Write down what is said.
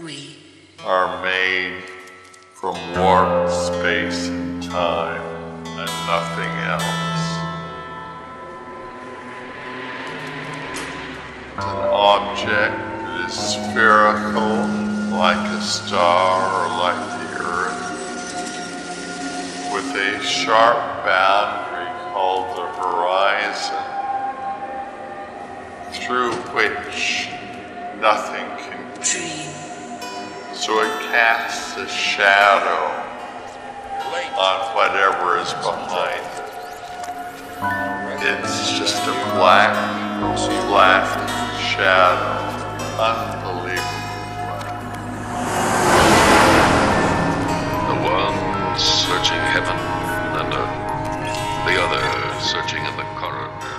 We are made from warp, space, and time, and nothing else. An object that is spherical, like a star or like the earth, with a sharp boundary called the horizon, through which nothing can so it casts a shadow on whatever is behind it. It's just a black, black shadow. Unbelievable. The one searching heaven and earth, the other searching in the corridor.